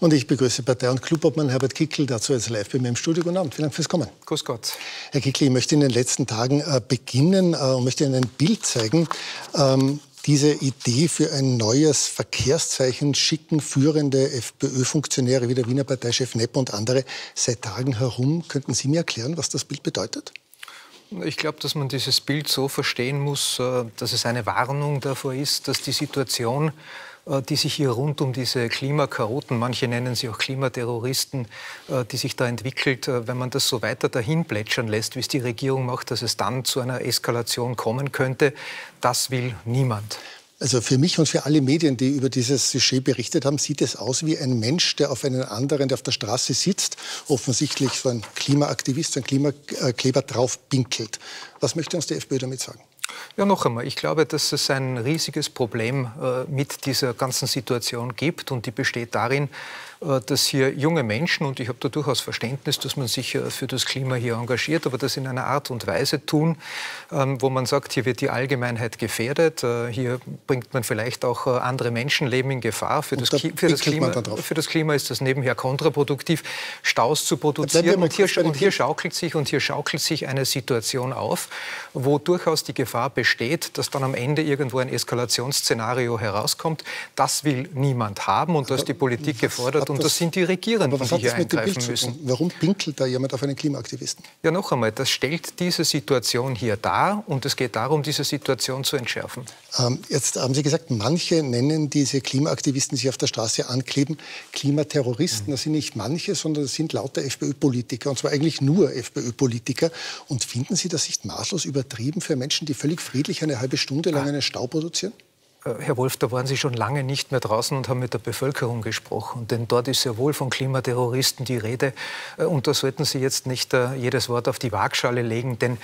Und ich begrüße Partei- und Clubobmann Herbert Kickl dazu als live bei mir im Studio. Guten Abend, vielen Dank fürs Kommen. Grüß Gott. Herr Kickl, ich möchte in den letzten Tagen äh, beginnen äh, und möchte Ihnen ein Bild zeigen. Ähm, diese Idee für ein neues Verkehrszeichen schicken führende FPÖ-Funktionäre wie der Wiener Parteichef Nepp und andere seit Tagen herum. Könnten Sie mir erklären, was das Bild bedeutet? Ich glaube, dass man dieses Bild so verstehen muss, äh, dass es eine Warnung davor ist, dass die Situation, die sich hier rund um diese Klimakaroten, manche nennen sie auch Klimaterroristen, äh, die sich da entwickelt, wenn man das so weiter dahin plätschern lässt, wie es die Regierung macht, dass es dann zu einer Eskalation kommen könnte, das will niemand. Also für mich und für alle Medien, die über dieses Sujet berichtet haben, sieht es aus wie ein Mensch, der auf einen anderen, der auf der Straße sitzt, offensichtlich so ein Klimaaktivist, so ein Klimakleber drauf pinkelt. Was möchte uns die FPÖ damit sagen? Ja, noch einmal. Ich glaube, dass es ein riesiges Problem äh, mit dieser ganzen Situation gibt und die besteht darin, dass hier junge Menschen, und ich habe da durchaus Verständnis, dass man sich äh, für das Klima hier engagiert, aber das in einer Art und Weise tun, ähm, wo man sagt, hier wird die Allgemeinheit gefährdet, äh, hier bringt man vielleicht auch andere Menschenleben in Gefahr. Für, das, für das, Klima, für das Klima ist das nebenher kontraproduktiv, Staus zu produzieren. Und hier, und hier schaukelt sich und hier schaukelt sich eine Situation auf, wo durchaus die Gefahr besteht, dass dann am Ende irgendwo ein Eskalationsszenario herauskommt. Das will niemand haben und da ist die Politik gefordert, und das sind die Regierenden, die hier eingreifen müssen. Warum pinkelt da jemand auf einen Klimaaktivisten? Ja, noch einmal, das stellt diese Situation hier dar und es geht darum, diese Situation zu entschärfen. Ähm, jetzt haben Sie gesagt, manche nennen diese Klimaaktivisten, die sich auf der Straße ankleben, Klimaterroristen. Mhm. Das sind nicht manche, sondern das sind lauter FPÖ-Politiker und zwar eigentlich nur FPÖ-Politiker. Und finden Sie das nicht maßlos übertrieben für Menschen, die völlig friedlich eine halbe Stunde lang ah. einen Stau produzieren? Äh, Herr Wolf, da waren Sie schon lange nicht mehr draußen und haben mit der Bevölkerung gesprochen. Denn dort ist ja wohl von Klimaterroristen die Rede. Äh, und da sollten Sie jetzt nicht äh, jedes Wort auf die Waagschale legen. Denn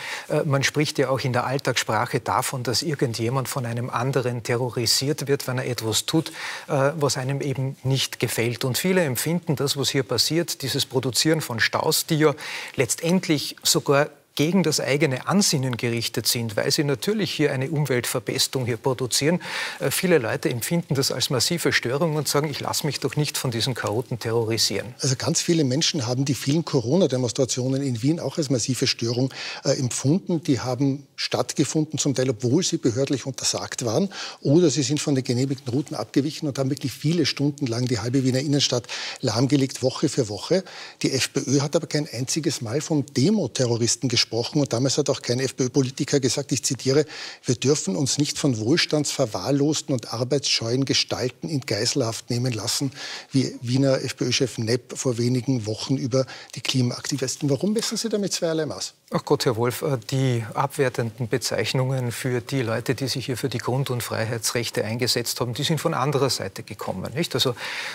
man spricht ja auch in der Alltagssprache davon, dass irgendjemand von einem anderen terrorisiert wird, wenn er etwas tut, was einem eben nicht gefällt. Und viele empfinden das, was hier passiert, dieses Produzieren von Staus, die ja letztendlich sogar gegen das eigene Ansinnen gerichtet sind, weil sie natürlich hier eine Umweltverbestung hier produzieren. Äh, viele Leute empfinden das als massive Störung und sagen, ich lasse mich doch nicht von diesen Chaoten terrorisieren. Also ganz viele Menschen haben die vielen Corona-Demonstrationen in Wien auch als massive Störung äh, empfunden. Die haben stattgefunden, zum Teil obwohl sie behördlich untersagt waren oder sie sind von den genehmigten Routen abgewichen und haben wirklich viele Stunden lang die halbe Wiener Innenstadt lahmgelegt, Woche für Woche. Die FPÖ hat aber kein einziges Mal vom Demo-Terroristen gesprochen gesprochen. Und damals hat auch kein FPÖ-Politiker gesagt, ich zitiere, wir dürfen uns nicht von wohlstandsverwahrlosten und arbeitsscheuen Gestalten in Geiselhaft nehmen lassen, wie Wiener FPÖ-Chef Nepp vor wenigen Wochen über die Klimaaktivisten. Warum messen Sie damit zweierlei Maß? Ach Gott, Herr Wolf, äh, die abwertenden Bezeichnungen für die Leute, die sich hier für die Grund- und Freiheitsrechte eingesetzt haben, die sind von anderer Seite gekommen. Nicht? Also,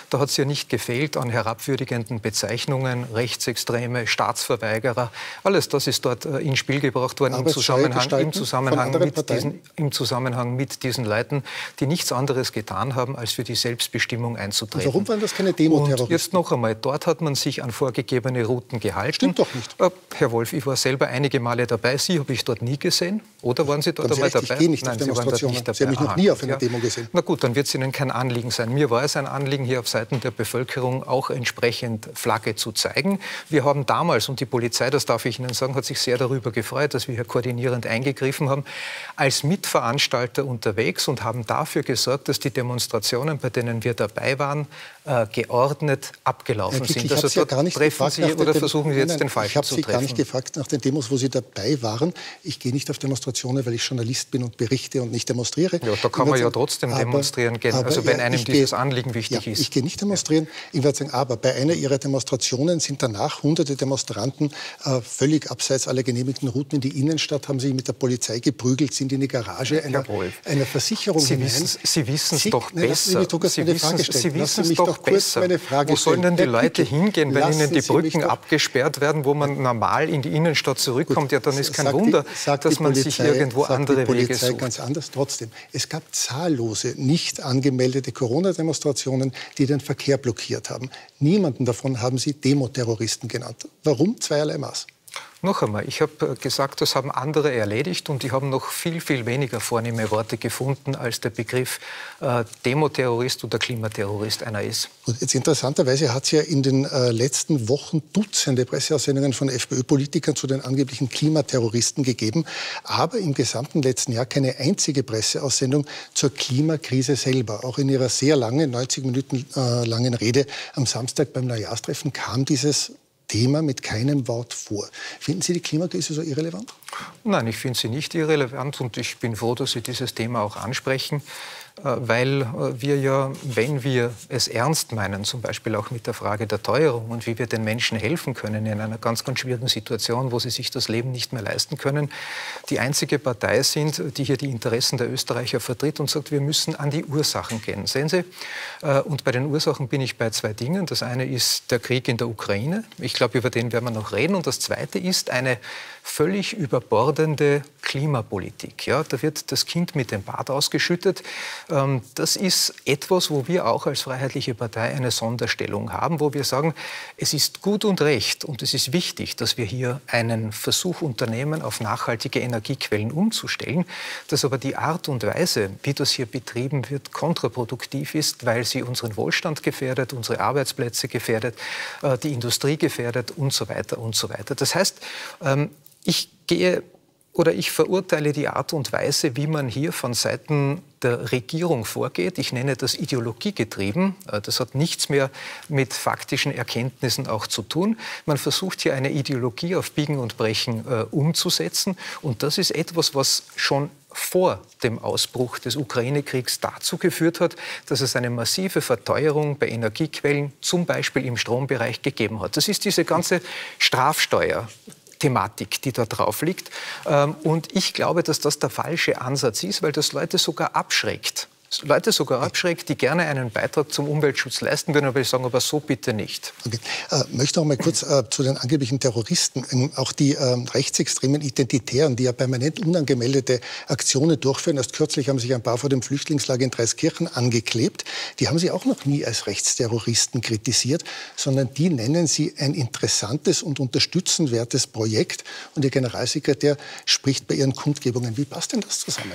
da hat es ja nicht gefehlt an herabwürdigenden Bezeichnungen, Rechtsextreme, Staatsverweigerer. Alles das ist dort äh, ins Spiel gebracht worden im Zusammenhang, im, Zusammenhang mit diesen, im Zusammenhang mit diesen Leuten, die nichts anderes getan haben, als für die Selbstbestimmung einzutreten. Und warum waren das keine Demo-Terroristen? Und jetzt noch einmal, dort hat man sich an vorgegebene Routen gehalten. Stimmt doch nicht. Äh, Herr Wolf, ich war selber einige Male dabei. Sie habe ich dort nie gesehen. Oder waren Sie dort einmal dabei? Ich gehe nicht Nein, auf Demonstrationen. Sie, Sie haben mich noch nie auf einer ja. Demo gesehen. Na gut, dann wird es Ihnen kein Anliegen sein. Mir war es ein Anliegen, hier auf Seiten der Bevölkerung auch entsprechend Flagge zu zeigen. Wir haben damals, und die Polizei, das darf ich Ihnen sagen, hat sich sehr darüber gefreut, dass wir hier koordinierend eingegriffen haben, als Mitveranstalter unterwegs und haben dafür gesorgt, dass die Demonstrationen, bei denen wir dabei waren, äh, geordnet abgelaufen sind. Also dort ja gar nicht treffen Sie oder versuchen Sie jetzt den Falschen zu treffen? Ich habe Sie gar nicht gefragt nach den Demos, wo Sie dabei waren. Ich gehe nicht auf Demonstrationen, weil ich Journalist bin und berichte und nicht demonstriere. Ja, da kann man ja trotzdem aber, demonstrieren gehen, also wenn ja, einem dieses gehe, Anliegen wichtig ja, ist. Ich gehe nicht demonstrieren. Ich werde sagen, aber bei einer Ihrer Demonstrationen sind danach hunderte Demonstranten äh, völlig abseits aller genehmigten Routen in die Innenstadt, haben sich mit der Polizei geprügelt, sind in die Garage einer, einer Versicherung Sie hinein. Sie wissen es doch besser. Sie wissen es doch besser. Wo sollen denn die Leute hingehen, wenn ihnen die Brücken abgesperrt werden, wo man normal in die Innenstadt zurückkommt? Ja, dann ist kein Wunder, dass man sich irgendwo andere Wege sucht. ganz anders. Trotzdem, es gab zahllose nicht angemeldete Corona-Demonstrationen, die den Verkehr blockiert haben. Niemanden davon haben Sie Demoterroristen genannt. Warum? Zweierlei Maß. Noch einmal, ich habe äh, gesagt, das haben andere erledigt und die haben noch viel, viel weniger vornehme Worte gefunden, als der Begriff äh, Demoterrorist oder Klimaterrorist einer ist. Und jetzt interessanterweise hat es ja in den äh, letzten Wochen Dutzende Presseaussendungen von FPÖ-Politikern zu den angeblichen Klimaterroristen gegeben, aber im gesamten letzten Jahr keine einzige Presseaussendung zur Klimakrise selber. Auch in ihrer sehr langen, 90 Minuten äh, langen Rede am Samstag beim Neujahrstreffen kam dieses Thema mit keinem Wort vor. Finden Sie die Klimakrise so irrelevant? Nein, ich finde sie nicht irrelevant und ich bin froh, dass Sie dieses Thema auch ansprechen. Äh, weil äh, wir ja, wenn wir es ernst meinen, zum Beispiel auch mit der Frage der Teuerung und wie wir den Menschen helfen können in einer ganz, ganz schwierigen Situation, wo sie sich das Leben nicht mehr leisten können, die einzige Partei sind, die hier die Interessen der Österreicher vertritt und sagt, wir müssen an die Ursachen gehen. Sehen Sie, äh, und bei den Ursachen bin ich bei zwei Dingen. Das eine ist der Krieg in der Ukraine. Ich glaube, über den werden wir noch reden. Und das zweite ist eine völlig überbordende Klimapolitik. Ja, da wird das Kind mit dem Bad ausgeschüttet. Ähm, das ist etwas, wo wir auch als Freiheitliche Partei eine Sonderstellung haben, wo wir sagen, es ist gut und recht und es ist wichtig, dass wir hier einen Versuch unternehmen, auf nachhaltige Energiequellen umzustellen, dass aber die Art und Weise, wie das hier betrieben wird, kontraproduktiv ist, weil sie unseren Wohlstand gefährdet, unsere Arbeitsplätze gefährdet, äh, die Industrie gefährdet und so weiter und so weiter. Das heißt, ähm, ich gehe oder ich verurteile die Art und Weise, wie man hier von Seiten der Regierung vorgeht. Ich nenne das ideologiegetrieben. Äh, das hat nichts mehr mit faktischen Erkenntnissen auch zu tun. Man versucht hier eine Ideologie auf Biegen und Brechen äh, umzusetzen. Und das ist etwas, was schon vor dem Ausbruch des Ukraine-Kriegs dazu geführt hat, dass es eine massive Verteuerung bei Energiequellen, zum Beispiel im Strombereich, gegeben hat. Das ist diese ganze Strafsteuer, Thematik, die da drauf liegt. Ähm, und ich glaube, dass das der falsche Ansatz ist, weil das Leute sogar abschreckt. Leute sogar abschreckt, die gerne einen Beitrag zum Umweltschutz leisten würden, aber ich sagen, aber so bitte nicht. Okay. Äh, möchte auch mal kurz äh, zu den angeblichen Terroristen. Ähm, auch die äh, rechtsextremen Identitären, die ja permanent unangemeldete Aktionen durchführen. Erst kürzlich haben sich ein paar vor dem Flüchtlingslager in Dreiskirchen angeklebt. Die haben sie auch noch nie als Rechtsterroristen kritisiert, sondern die nennen sie ein interessantes und unterstützenswertes Projekt. Und ihr Generalsekretär spricht bei ihren Kundgebungen. Wie passt denn das zusammen?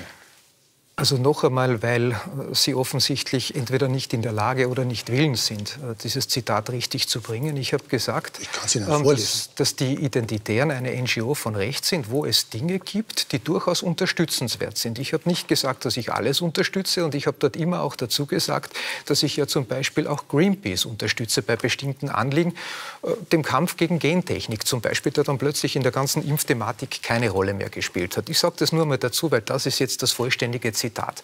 Also noch einmal, weil äh, Sie offensichtlich entweder nicht in der Lage oder nicht willens sind, äh, dieses Zitat richtig zu bringen. Ich habe gesagt, ich ähm, dass, dass, die Identitären eine NGO von rechts sind, wo es Dinge gibt, die durchaus unterstützenswert sind. Ich habe nicht gesagt, dass ich alles unterstütze und ich habe dort immer auch dazu gesagt, dass ich ja zum Beispiel auch Greenpeace unterstütze bei bestimmten Anliegen, äh, dem Kampf gegen Gentechnik zum Beispiel, der dann plötzlich in der ganzen Impfthematik keine Rolle mehr gespielt hat. Ich sage das nur mal dazu, weil das ist jetzt das vollständige Zitat Zitat.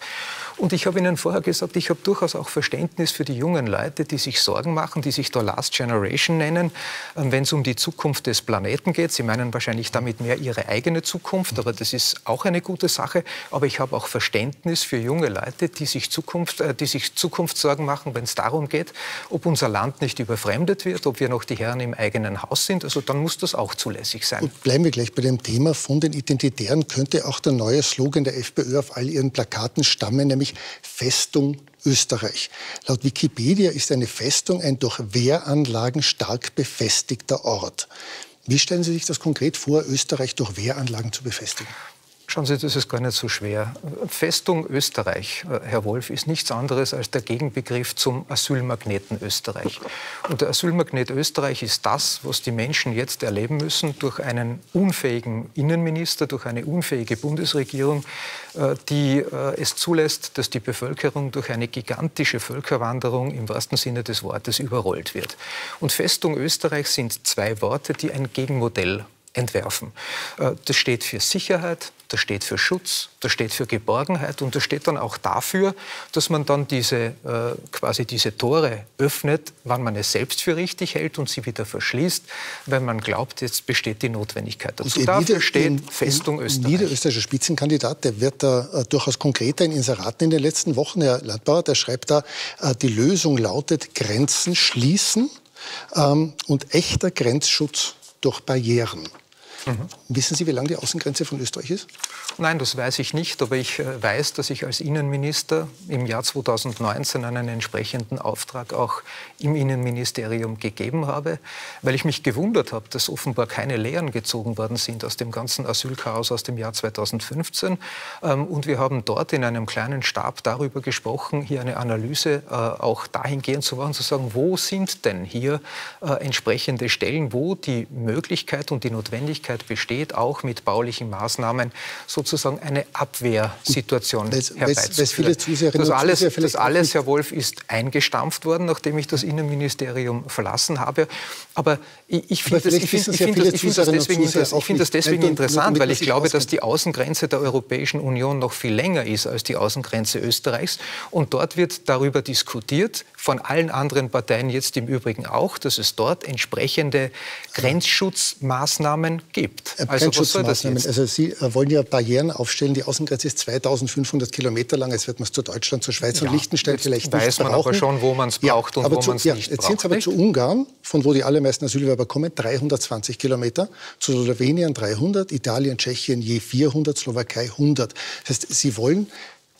Und ich habe Ihnen vorher gesagt, ich habe durchaus auch Verständnis für die jungen Leute, die sich Sorgen machen, die sich da Last Generation nennen, ähm, wenn es um die Zukunft des Planeten geht. Sie meinen wahrscheinlich damit mehr ihre eigene Zukunft, aber das ist auch eine gute Sache. Aber ich habe auch Verständnis für junge Leute, die sich, Zukunft, äh, die sich Zukunftssorgen machen, wenn es darum geht, ob unser Land nicht überfremdet wird, ob wir noch die Herren im eigenen Haus sind. Also dann muss das auch zulässig sein. Und bleiben wir gleich bei dem Thema. Von den Identitären könnte auch der neue Slogan der FPÖ auf all ihren Plakaten Plakaten stammen, nämlich Festung Österreich. Laut Wikipedia ist eine Festung ein durch Wehranlagen stark befestigter Ort. Wie stellen Sie sich das konkret vor, Österreich durch Wehranlagen zu befestigen? Schauen Sie, das ist gar nicht so schwer. Festung Österreich, äh, Herr Wolf, ist nichts anderes als der Gegenbegriff zum Asylmagneten Österreich. Und der Asylmagnet Österreich ist das, was die Menschen jetzt erleben müssen durch einen unfähigen Innenminister, durch eine unfähige Bundesregierung, äh, die äh, es zulässt, dass die Bevölkerung durch eine gigantische Völkerwanderung im wahrsten Sinne des Wortes überrollt wird. Und Festung Österreich sind zwei Worte, die ein Gegenmodell entwerfen. Das steht für Sicherheit, das steht für Schutz, das steht für Geborgenheit und das steht dann auch dafür, dass man dann diese, äh, quasi diese Tore öffnet, wann man es selbst für richtig hält und sie wieder verschließt, wenn man glaubt, jetzt besteht die Notwendigkeit dazu. Und dafür Nieder steht in, Festung Österreich. Niederösterreichischer Spitzenkandidat, der wird da äh, durchaus konkreter in Inseraten in den letzten Wochen. Herr Landbauer, der schreibt da, äh, die Lösung lautet Grenzen schließen ähm, und echter Grenzschutz durch Barrieren. Mhm. Wissen Sie, wie lang die Außengrenze von Österreich ist? Nein, das weiß ich nicht, aber ich äh, weiß, dass ich als Innenminister im Jahr 2019 einen entsprechenden Auftrag auch im Innenministerium gegeben habe, weil ich mich gewundert habe, dass offenbar keine Lehren gezogen worden sind aus dem ganzen Asylchaos aus dem Jahr 2015. Ähm, und wir haben dort in einem kleinen Stab darüber gesprochen, hier eine Analyse äh, auch dahingehend zu machen, zu sagen, wo sind denn hier äh, entsprechende Stellen, wo die Möglichkeit und die Notwendigkeit besteht, auch mit baulichen Maßnahmen sozusagen eine Abwehrsituation weil's, herbeizuführen. das alles, das alles, Herr Wolf, ist eingestampft worden, nachdem ich das Innenministerium verlassen habe. Aber ich, finde das, find, das, find das deswegen, ich find das deswegen interessant, weil ich glaube, dass die Außengrenze der Europäischen Union noch viel länger ist als die Außengrenze Österreichs. Und dort wird darüber diskutiert, von allen anderen Parteien jetzt im Übrigen auch, dass es dort entsprechende Grenzschutzmaßnahmen gibt. Äh, also, was soll das jetzt? also Sie äh, wollen ja Barrieren aufstellen. Die Außengrenze ist 2500 Kilometer lang. Jetzt wird man es zu Deutschland, zu Schweiz ja, und Liechtenstein vielleicht weiß man aber schon, wo man es braucht ja, und wo man es ja, nicht jetzt braucht. Jetzt sind es aber zu Ungarn, von wo die allermeisten Asylwerber kommen, 320 Kilometer. Zu Slowenien 300, Italien, Tschechien je 400, Slowakei 100. Das heißt, Sie wollen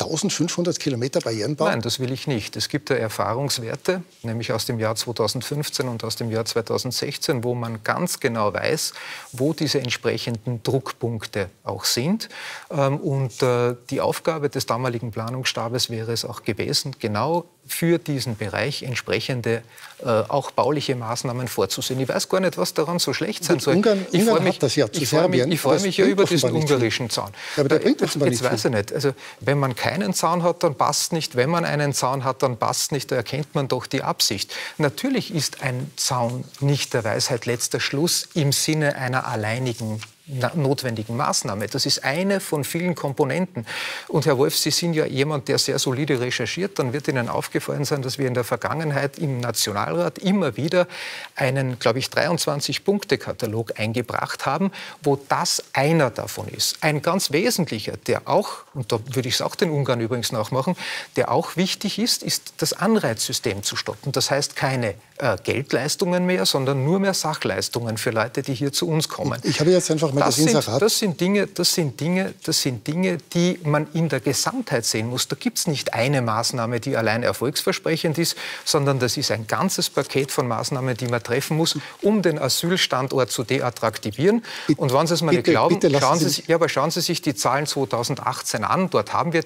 1500 Kilometer Barrierenbau? Nein, das will ich nicht. Es gibt ja Erfahrungswerte, nämlich aus dem Jahr 2015 und aus dem Jahr 2016, wo man ganz genau weiß, wo diese entsprechenden Druckpunkte auch sind. Ähm, und äh, die Aufgabe des damaligen Planungsstabes wäre es auch gewesen, genau für diesen Bereich entsprechende äh, auch bauliche Maßnahmen vorzusehen. Ich weiß gar nicht, was daran so schlecht sein soll. Ungarn, ich freue mich, das ja zu ich freue mich, ich freue mich ja über diesen ungarischen Zaun. Ja, aber der bringt jetzt nicht weiß ich nicht. Also, wenn man keinen Zaun hat, dann passt nicht. Wenn man einen Zaun hat, dann passt nicht. Da erkennt man doch die Absicht. Natürlich ist ein Zaun nicht der Weisheit letzter Schluss im Sinne einer alleinigen notwendigen Maßnahme. Das ist eine von vielen Komponenten. Und Herr Wolf, Sie sind ja jemand, der sehr solide recherchiert. Dann wird Ihnen aufgefallen sein, dass wir in der Vergangenheit im Nationalrat immer wieder einen, glaube ich, 23-Punkte-Katalog eingebracht haben, wo das einer davon ist. Ein ganz wesentlicher, der auch, und da würde ich es auch den Ungarn übrigens nachmachen, der auch wichtig ist, ist das Anreizsystem zu stoppen. Das heißt keine äh, Geldleistungen mehr, sondern nur mehr Sachleistungen für Leute, die hier zu uns kommen. Ich habe jetzt einfach mal das, sind, das sind Dinge, das sind Dinge, das sind Dinge, die man in der Gesamtheit sehen muss. Da gibt es nicht eine Maßnahme, die allein erfolgsversprechend ist, sondern das ist ein ganzes Paket von Maßnahmen, die man treffen muss, um den Asylstandort zu deattraktivieren. Und wenn Sie es mir nicht glauben, schauen Sie, sich, ja, aber schauen Sie sich die Zahlen 2018 an. Dort haben wir,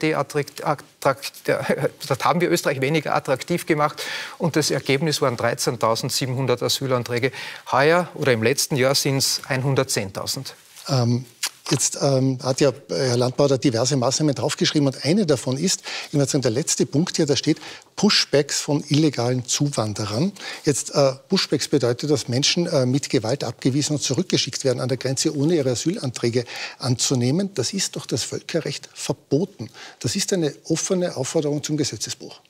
dort haben wir Österreich weniger attraktiv gemacht und das Ergebnis waren 13.700 Asylanträge. Heuer oder im letzten Jahr sind es 110.000. Ähm, Jetzt ähm, hat ja Herr Landbauer da diverse Maßnahmen draufgeschrieben und eine davon ist, ich würde sagen, der letzte Punkt hier, da steht Pushbacks von illegalen Zuwanderern. Jetzt äh, Pushbacks bedeutet, dass Menschen äh, mit Gewalt abgewiesen und zurückgeschickt werden an der Grenze, ohne ihre Asylanträge anzunehmen. Das ist doch das Völkerrecht verboten. Das ist eine offene Aufforderung zum Gesetzesbruch.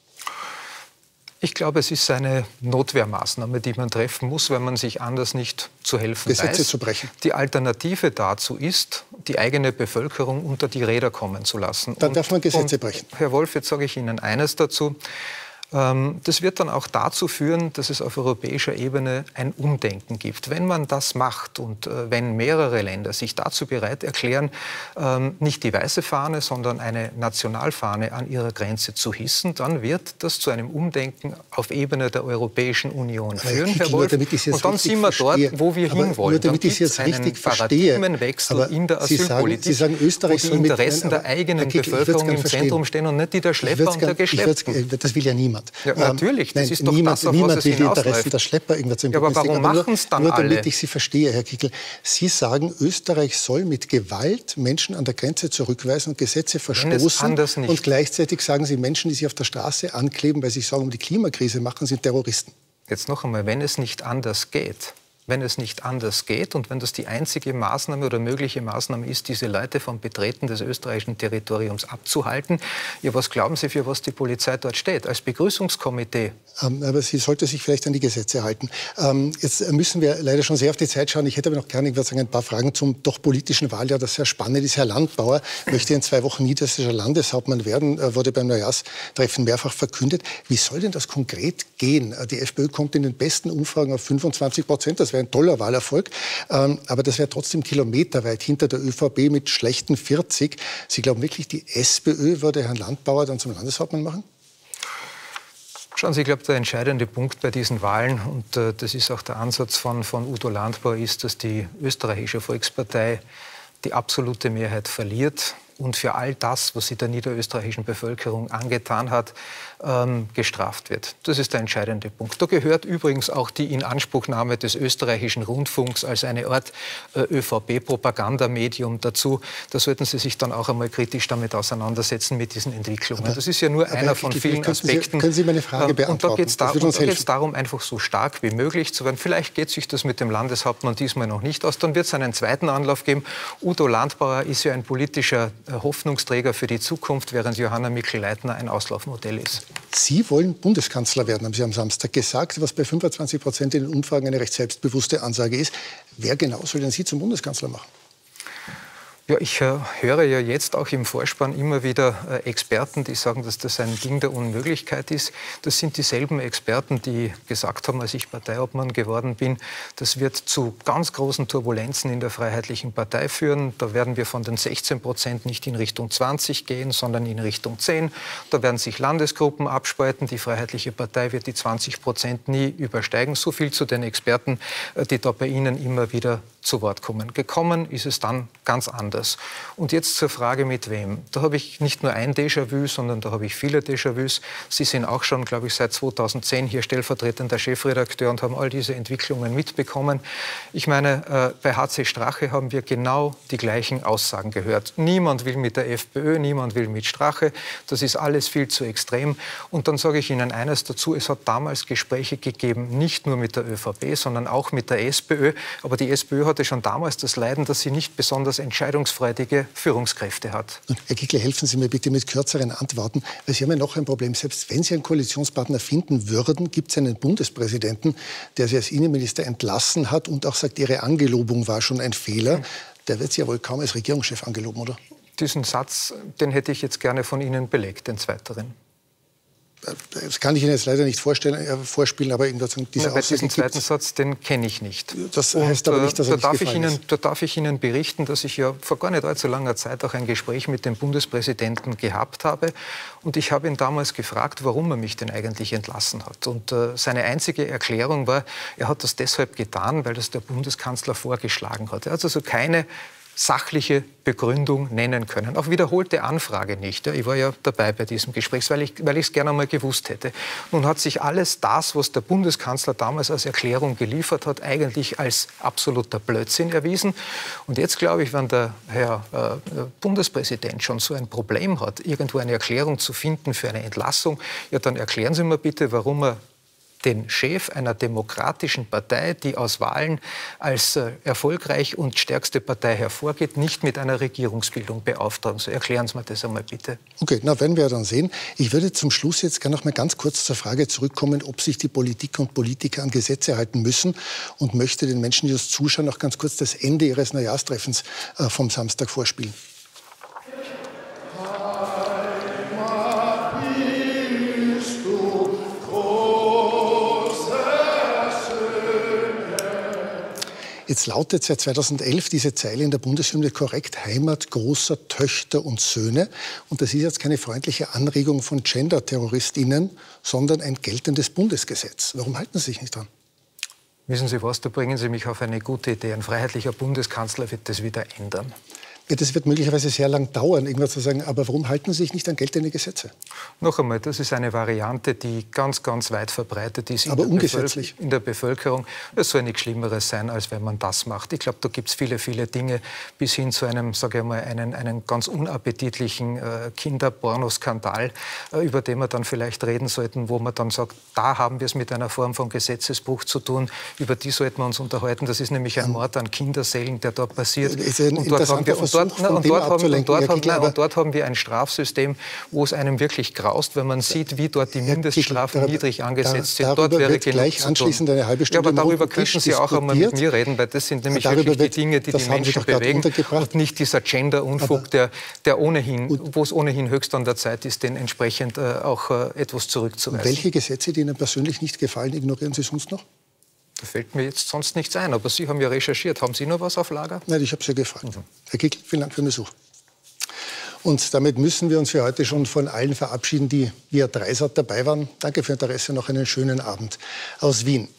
Ich glaube, es ist eine Notwehrmaßnahme, die man treffen muss, wenn man sich anders nicht zu helfen Gesetze weiß. zu brechen. Die Alternative dazu ist, die eigene Bevölkerung unter die Räder kommen zu lassen. Dann und, darf man Gesetze brechen. Herr Wolf, jetzt sage ich Ihnen eines dazu. Ähm, das wird dann auch dazu führen, dass es auf europäischer Ebene ein Umdenken gibt. Wenn man das macht und äh, wenn mehrere Länder sich dazu bereit erklären, ähm, nicht die weiße Fahne, sondern eine Nationalfahne an ihrer Grenze zu hissen, dann wird das zu einem Umdenken auf Ebene der Europäischen Union führen, Herr Wolf. Und dann sind wir dort, wo wir hinwollen. Dann gibt es einen Paradigmenwechsel in der Asylpolitik, Sie sagen, Sie sagen, wo die Interessen der eigenen Bevölkerung im Zentrum stehen und nicht die der Schlepper und der Geschleppten. Das will ja niemand. Ja, natürlich, das Nein, ist doch niemand, das, auf niemand will die Interessen der Schlepper irgendwas zu ja, aber warum machen es dann nur, alle? damit ich Sie verstehe, Herr Kickel. Sie sagen, Österreich soll mit Gewalt Menschen an der Grenze zurückweisen und Gesetze verstoßen. Und gleichzeitig sagen Sie, Menschen, die sich auf der Straße ankleben, weil sie sich Sorgen um die Klimakrise machen, sind Terroristen. Jetzt noch einmal, wenn es nicht anders geht, wenn es nicht anders geht und wenn das die einzige Maßnahme oder mögliche Maßnahme ist, diese Leute vom Betreten des österreichischen Territoriums abzuhalten. Ja, was glauben Sie, für was die Polizei dort steht? Als Begrüßungskomitee? Ähm, aber sie sollte sich vielleicht an die Gesetze halten. Ähm, jetzt müssen wir leider schon sehr auf die Zeit schauen. Ich hätte aber noch gerne sagen, ein paar Fragen zum doch politischen Wahljahr, das sehr spannend ist. Herr Landbauer möchte in zwei Wochen niedersächsischer Landeshauptmann werden, äh, wurde beim Neujahrstreffen mehrfach verkündet. Wie soll denn das konkret gehen? Äh, die FPÖ kommt in den besten Umfragen auf 25 Prozent. Das wäre ein toller Wahlerfolg. Ähm, aber das wäre trotzdem kilometerweit hinter der ÖVP mit schlechten 40. Sie glauben wirklich, die SPÖ würde Herrn Landbauer dann zum Landeshauptmann machen? Schauen Sie, ich glaube, der entscheidende Punkt bei diesen Wahlen, und äh, das ist auch der Ansatz von, von Udo Landbauer, ist, dass die österreichische Volkspartei die absolute Mehrheit verliert und für all das, was sie der niederösterreichischen Bevölkerung angetan hat, ähm, gestraft wird. Das ist der entscheidende Punkt. Da gehört übrigens auch die Inanspruchnahme des österreichischen Rundfunks als eine Art äh, ÖVP-Propagandamedium dazu. Da sollten Sie sich dann auch einmal kritisch damit auseinandersetzen mit diesen Entwicklungen. Aber, das ist ja nur einer von vielen Aspekten. Sie, können Sie meine Frage beantworten? Und da geht es da, darum, einfach so stark wie möglich zu werden. Vielleicht geht sich das mit dem Landeshauptmann diesmal noch nicht aus. Dann wird es einen zweiten Anlauf geben. Udo Landbauer ist ja ein politischer Hoffnungsträger für die Zukunft, während Johanna Mikl-Leitner ein Auslaufmodell ist. Sie wollen Bundeskanzler werden, haben Sie am Samstag gesagt, was bei 25 Prozent in den Umfragen eine recht selbstbewusste Ansage ist. Wer genau soll denn Sie zum Bundeskanzler machen? Ja, ich äh, höre ja jetzt auch im Vorspann immer wieder äh, Experten, die sagen, dass das ein Ding der Unmöglichkeit ist. Das sind dieselben Experten, die gesagt haben, als ich Parteiobmann geworden bin, das wird zu ganz großen Turbulenzen in der Freiheitlichen Partei führen. Da werden wir von den 16 Prozent nicht in Richtung 20 gehen, sondern in Richtung 10. Da werden sich Landesgruppen abspalten. Die Freiheitliche Partei wird die 20 Prozent nie übersteigen. So viel zu den Experten, äh, die da bei Ihnen immer wieder zu Wort kommen. Gekommen ist es dann ganz anders. Und jetzt zur Frage, mit wem. Da habe ich nicht nur ein Déjà-vu, sondern da habe ich viele Déjà-vus. Sie sind auch schon, glaube ich, seit 2010 hier stellvertretender Chefredakteur und haben all diese Entwicklungen mitbekommen. Ich meine, äh, bei HC Strache haben wir genau die gleichen Aussagen gehört. Niemand will mit der FPÖ, niemand will mit Strache. Das ist alles viel zu extrem. Und dann sage ich Ihnen eines dazu. Es hat damals Gespräche gegeben, nicht nur mit der ÖVP, sondern auch mit der SPÖ. Aber die SPÖ hat hatte schon damals das Leiden, dass sie nicht besonders entscheidungsfreudige Führungskräfte hat. Herr Kickler, helfen Sie mir bitte mit kürzeren Antworten, weil Sie haben ja noch ein Problem. Selbst wenn Sie einen Koalitionspartner finden würden, gibt es einen Bundespräsidenten, der Sie als Innenminister entlassen hat und auch sagt, Ihre Angelobung war schon ein Fehler. Der wird Sie ja wohl kaum als Regierungschef angeloben, oder? Diesen Satz, den hätte ich jetzt gerne von Ihnen belegt, den zweiteren das kann ich Ihnen jetzt leider nicht vorstellen, äh, vorspielen, aber diese ja, bei diesen zweiten Satz, den kenne ich nicht. Das heißt aber nicht, dass er da darf, ich Ihnen, ist. da darf ich Ihnen berichten, dass ich ja vor gar nicht allzu langer Zeit auch ein Gespräch mit dem Bundespräsidenten gehabt habe. Und ich habe ihn damals gefragt, warum er mich denn eigentlich entlassen hat. Und äh, seine einzige Erklärung war, er hat das deshalb getan, weil das der Bundeskanzler vorgeschlagen hat. Er hat also keine sachliche Begründung nennen können. Auch wiederholte Anfrage nicht. Ich war ja dabei bei diesem Gespräch, weil ich es gerne einmal gewusst hätte. Nun hat sich alles das, was der Bundeskanzler damals als Erklärung geliefert hat, eigentlich als absoluter Blödsinn erwiesen. Und jetzt glaube ich, wenn der Herr äh, Bundespräsident schon so ein Problem hat, irgendwo eine Erklärung zu finden für eine Entlassung, ja, dann erklären Sie mir bitte, warum er den Chef einer demokratischen Partei, die aus Wahlen als äh, erfolgreich und stärkste Partei hervorgeht, nicht mit einer Regierungsbildung beauftragen. So erklären Sie mir das einmal bitte. Okay, na werden wir dann sehen. Ich würde zum Schluss jetzt gerne noch mal ganz kurz zur Frage zurückkommen, ob sich die Politik und Politiker an Gesetze halten müssen und möchte den Menschen, die das zuschauen, noch ganz kurz das Ende ihres Neujahrstreffens äh, vom Samstag vorspielen. Jetzt lautet seit 2011 diese Zeile in der Bundeshymne korrekt Heimat großer Töchter und Söhne. Und das ist jetzt keine freundliche Anregung von Gender-TerroristInnen, sondern ein geltendes Bundesgesetz. Warum halten Sie sich nicht dran? Wissen Sie was, da bringen Sie mich auf eine gute Idee. Ein freiheitlicher Bundeskanzler wird das wieder ändern. Ja, das wird möglicherweise sehr lang dauern, irgendwas zu sagen. Aber warum halten Sie sich nicht an geltende Gesetze? Noch einmal, das ist eine Variante, die ganz, ganz weit verbreitet ist. Aber in ungesetzlich. in der Bevölkerung. Es soll nichts Schlimmeres sein, als wenn man das macht. Ich glaube, da gibt es viele, viele Dinge bis hin zu einem, sage ich mal, einen, einen ganz unappetitlichen äh, Kinderpornoskandal, äh, über den wir dann vielleicht reden sollten, wo man dann sagt, da haben wir es mit einer Form von Gesetzesbruch zu tun. Über die sollten wir uns unterhalten. Das ist nämlich ein Mord an Kinderseelen, der dort passiert. Und dort haben wir dort, na, und, dort haben, und, dort haben, na, und dort haben wir ein Strafsystem, wo es einem wirklich graust, wenn man sieht, wie dort die Mindeststrafen Kiel, niedrig angesetzt sind. Dort wäre gleich anschließend eine halbe Stunde Ja, aber darüber könnten Sie auch einmal mit mir reden, weil das sind nämlich wirklich die Dinge, die die Menschen bewegen und nicht dieser Gender-Unfug, der, der ohnehin, wo es ohnehin höchst an der Zeit ist, den entsprechend äh, auch äh, etwas zurückzuweisen. Welche Gesetze, die Ihnen persönlich nicht gefallen, ignorieren Sie sonst noch? Da fällt mir jetzt sonst nichts ein. Aber Sie haben ja recherchiert. Haben Sie noch was auf Lager? Nein, ich habe Sie gefragt. Mhm. Herr Kickl, vielen Dank für den Besuch. Und damit müssen wir uns für heute schon von allen verabschieden, die via Dreisat dabei waren. Danke für Ihr Interesse. Noch einen schönen Abend aus Wien.